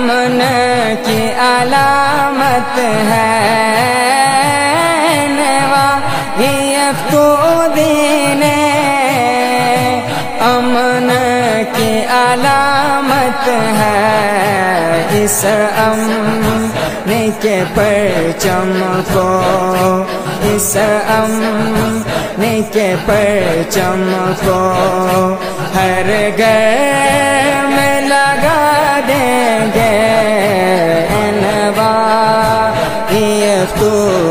امن کی علامت ہے۔ نوا یہ تو دین امن کی علامت ہے۔ اس امن کے پرچم کو، اس امن کے پرچم کو ہر گھر میں لگا دیں۔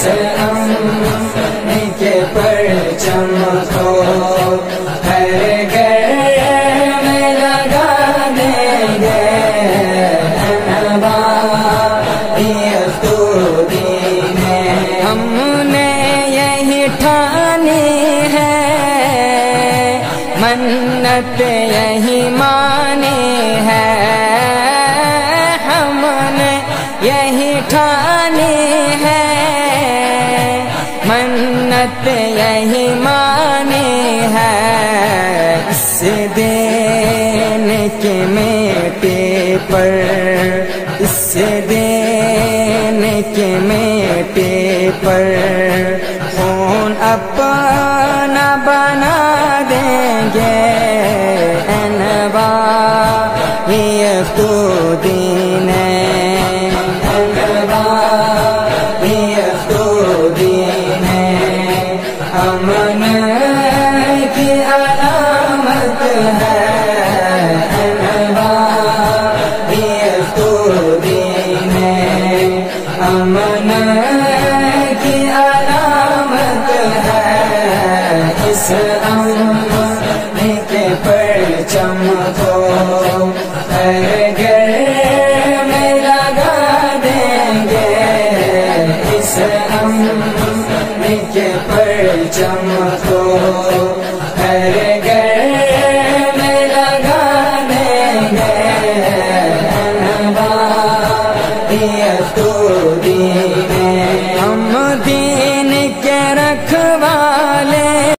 اس کے پرچم کو ہر گھر میں لگا دیں گے یہ تو دین ہم نے یہی ٹھانی ہے منت یہی مانی منت یہی مانی ہے اس دین کے میٹے پر اس دین ہے کے پرچم کو ہر گھر میں لگا دیں گے اس کے پرچم کو